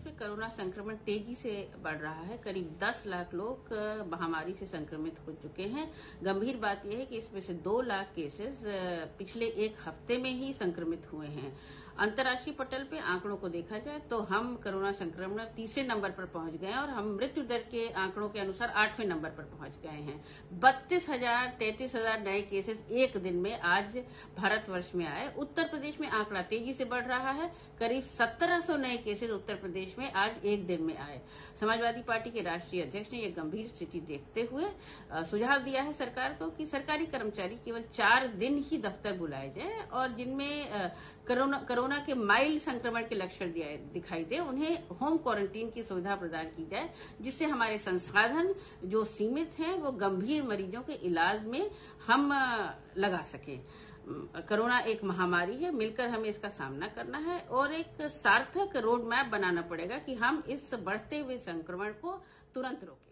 Corona संक्रमण तेज़ी से बढ़ रहा है। करीब 10 लाख लोग महामारी से संक्रमित हो चुके हैं। गंभीर बात यह है कि इसमें से 2 लाख केसेस पिछले एक हफ़्ते में ही संक्रमित हुए हैं। अंतर्राष्ट्रीय पटल पे आंकड़ों को देखा जाए तो हम कोरोना संक्रमण तीसरे नंबर पर पहुँच गए और हम मृत्यु दर के आंकड़ों के अनुसार आठवें नंबर पर पहुँच गए हैं। बत्तीस हज़ार तैतीस हज़ार नए केसेस एक दिन में आज भारतवर्ष में आए। उत्तर प्रदेश में आंकड़ा तेज़ी से बढ़ रहा है। करीब सत्रह सौ नए केसेस उत्तर प्रदेश में आज एक दिन में आए। समाजवादी पार्टी के राष्ट्रीय अध्यक्ष ने यह गंभीर स्थिति देखते हुए सुझाव दिया है सरकार को कि सरकारी कर्मचारी केवल चार दिन ही दफ्तर बुलाए जाए और जिनमें कोरोना कोरोना के माइल्ड संक्रमण के लक्षण दिखाई दे, उन्हें होम क्वारंटीन की सुविधा प्रदान की जाए, जिससे हमारे संसाधन जो सीमित हैं, वो गंभीर मरीजों के इलाज में हम लगा सकें। कोरोना एक महामारी है, मिलकर हमें इसका सामना करना है और एक सार्थक रोड मैप बनाना पड़ेगा कि हम इस बढ़ते हुए संक्रमण को तुरंत रोकें।